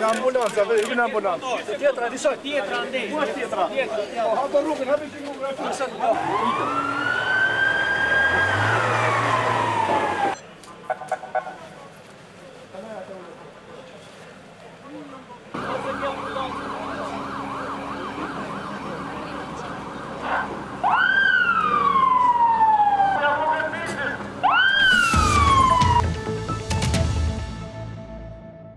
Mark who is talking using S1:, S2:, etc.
S1: E ambulanța, vezi, vine ambulanța. Pietra, de șoc. Pietra, Andrei. Cum Pietra? Pietra. Hai pe
S2: rugă, n-aveți ce rugă. Așa, da. Thank you.